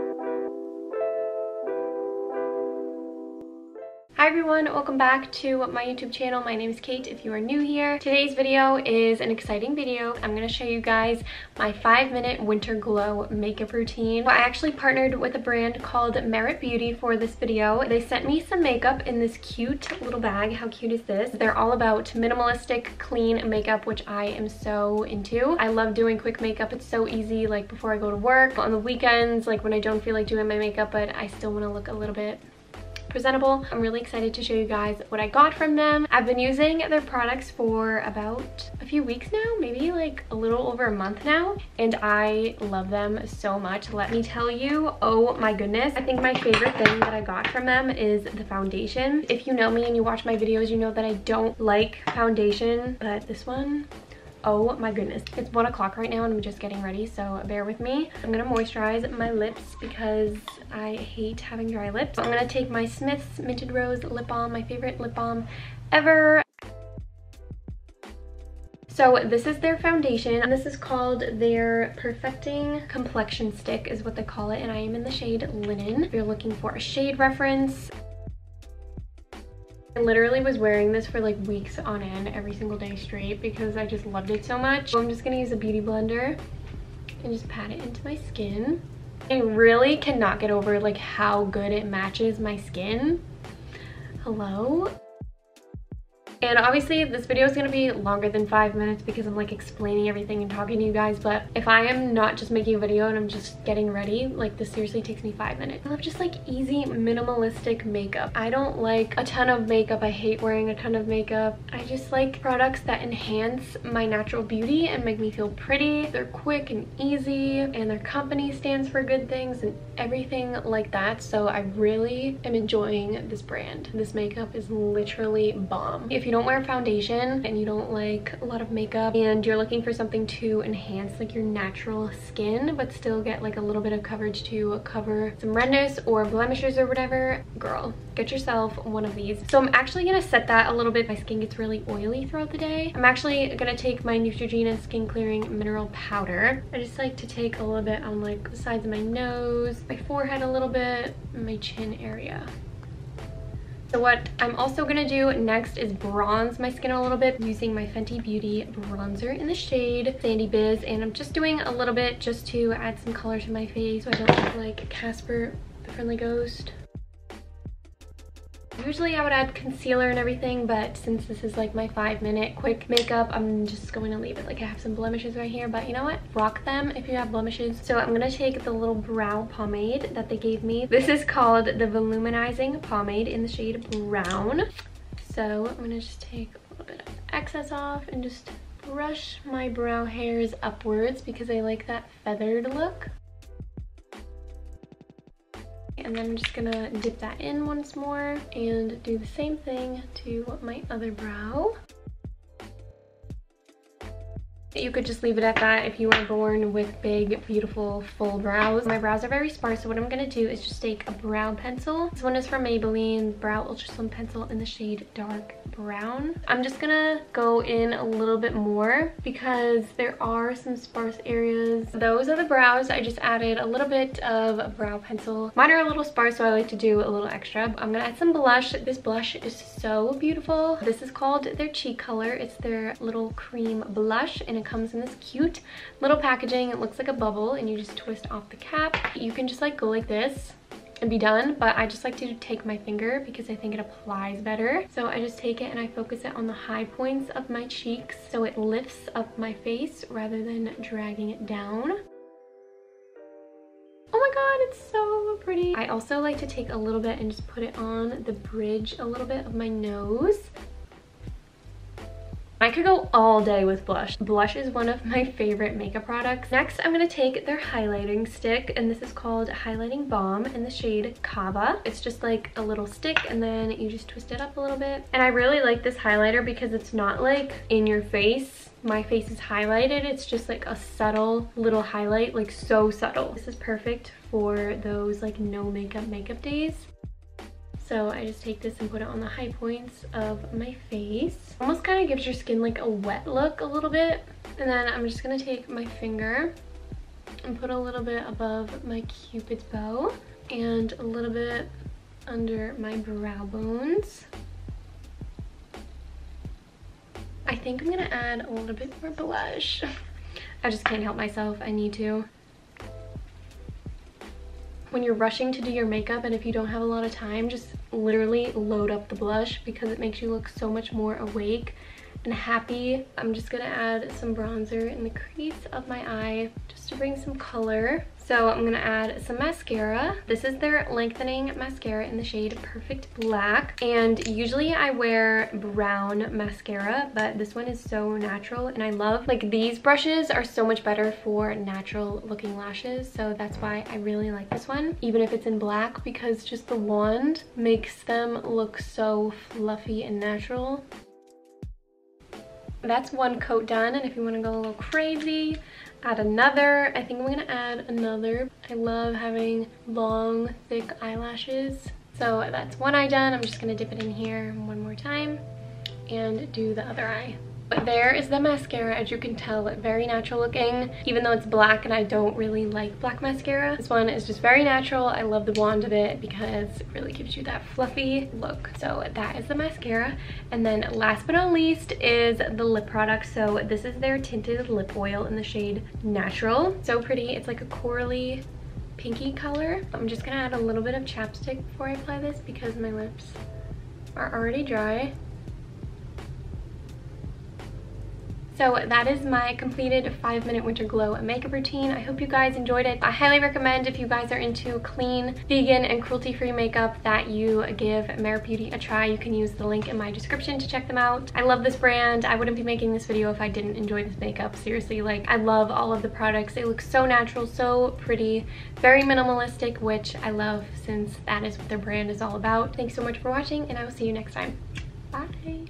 あ。Hi everyone, welcome back to my YouTube channel. My name is Cait if you are new here. Today's video is an exciting video. I'm to show you guys my 5 minute winter glow makeup routine. I actually partnered with a brand called Merit Beauty for this video. They sent me some makeup in this cute little bag. How cute is this? They're all about minimalistic, clean makeup, which I am so into. I love doing quick makeup. It's so easy, like before I go to work, on the weekends, like when I don't feel like doing my makeup, but I still want to look a little bit presentable. I'm really excited to show you guys what I got from them. I've been using their products for about a few weeks now, maybe like a little over a month now, and I love them so much. Let me tell you, oh my goodness. I think my favorite thing that I got from them is the foundation. If you know me and you watch my videos, you know that I don't like foundation, but this one Oh my goodness. It's one o'clock right now and I'm just getting ready, so bear with me. I'm gonna moisturize my lips because I hate having dry lips. I'm gonna take my Smith's Minted Rose Lip Balm, my favorite lip balm ever. So this is their foundation. And this is called their Perfecting Complexion Stick is what they call it. And I am in the shade Linen. If you're looking for a shade reference, I literally was wearing this for like weeks on end every single day straight because I just loved it so much. So I'm just gonna use a beauty blender and just pat it into my skin. I really cannot get over like how good it matches my skin. Hello? And obviously this video is going to be longer than five minutes because I'm like explaining everything and talking to you guys. But if I am not just making a video and I'm just getting ready, like this seriously takes me five minutes. I love just like easy minimalistic makeup. I don't like a ton of makeup. I hate wearing a ton of makeup. I just like products that enhance my natural beauty and make me feel pretty. They're quick and easy and their company stands for good things and everything like that. So I really am enjoying this brand. This makeup is literally bomb. If you you don't wear foundation and you don't like a lot of makeup and you're looking for something to enhance like your natural skin but still get like a little bit of coverage to cover some redness or blemishes or whatever, girl, get yourself one of these. So I'm actually gonna set that a little bit. My skin gets really oily throughout the day. I'm actually gonna take my Neutrogena Skin Clearing Mineral Powder. I just like to take a little bit on like the sides of my nose, my forehead a little bit, my chin area. So what I'm also to do next is bronze my skin a little bit using my Fenty Beauty bronzer in the shade Sandy Biz. And I'm just doing a little bit just to add some color to my face so I don't look like Casper the Friendly Ghost. Usually I would add concealer and everything, but since this is like my five minute quick makeup, I'm just going to leave it. Like I have some blemishes right here, but you know what? Rock them if you have blemishes. So I'm going to take the little brow pomade that they gave me. This is called the Voluminizing Pomade in the shade Brown. So I'm going to just take a little bit of excess off and just brush my brow hairs upwards because I like that feathered look. And then I'm just gonna dip that in once more and do the same thing to my other brow. You could just leave it at that if you are born with big, beautiful, full brows. My brows are very sparse, so what I'm going to do is just take a brow pencil. This one is from Maybelline Brow Ultra Slim Pencil in the shade Dark Brown. I'm just going to go in a little bit more because there are some sparse areas. Those are the brows. I just added a little bit of brow pencil. Mine are a little sparse, so I like to do a little extra. I'm going to add some blush. This blush is so beautiful. This is called their cheek color. It's their little cream blush and it comes in this cute little packaging. It looks like a bubble and you just twist off the cap. You can just like go like this and be done but I just like to take my finger because I think it applies better so I just take it and I focus it on the high points of my cheeks so it lifts up my face rather than dragging it down Oh my god, it's so pretty. I also like to take a little bit and just put it on the bridge a little bit of my nose I could go all day with blush. Blush is one of my favorite makeup products. Next, I'm going to take their highlighting stick, and this is called Highlighting Balm in the shade Cava. It's just like a little stick, and then you just twist it up a little bit. And I really like this highlighter because it's not like in your face my face is highlighted it's just like a subtle little highlight like so subtle this is perfect for those like no makeup makeup days so I just take this and put it on the high points of my face. Almost kind of gives your skin like a wet look a little bit. And then I'm just to take my finger and put a little bit above my cupid's bow and a little bit under my brow bones. I think I'm gonna add a little bit more blush. I just can't help myself, I need to. When you're rushing to do your makeup and if you don't have a lot of time, just literally load up the blush because it makes you look so much more awake and happy. I'm just gonna add some bronzer in the crease of my eye just to bring some color. So I'm gonna add some mascara. This is their lengthening mascara in the shade Perfect Black. And usually I wear brown mascara, but this one is so natural and I love, like these brushes are so much better for natural looking lashes. So that's why I really like this one, even if it's in black, because just the wand makes them look so fluffy and natural that's one coat done and if you want to go a little crazy add another i think i'm gonna add another. I love having long thick eyelashes. So that's one eye done. I'm just gonna dip it in here one more time and do the other eye but there is the mascara, as you can tell, very natural looking, even though it's black and I don't really like black mascara. This one is just very natural. I love the wand of it because it really gives you that fluffy look. So that is the mascara. And then last but not least is the lip product. So this is their tinted lip oil in the shade Natural. So pretty. It's like a corally pinky color. I'm just gonna add a little bit of chapstick before I apply this because my lips are already dry. So that is my completed five minute winter glow makeup routine. I hope you guys enjoyed it. I highly recommend if you guys are into clean, vegan, and cruelty-free makeup that you give Merit Beauty a try. You can use the link in my description to check them out. I love this brand. I wouldn't be making this video if I didn't enjoy this makeup. Seriously, like I love all of the products. They look so natural, so pretty, very minimalistic, which I love since that is what their brand is all about. Thanks so much for watching and I will see you next time. Bye.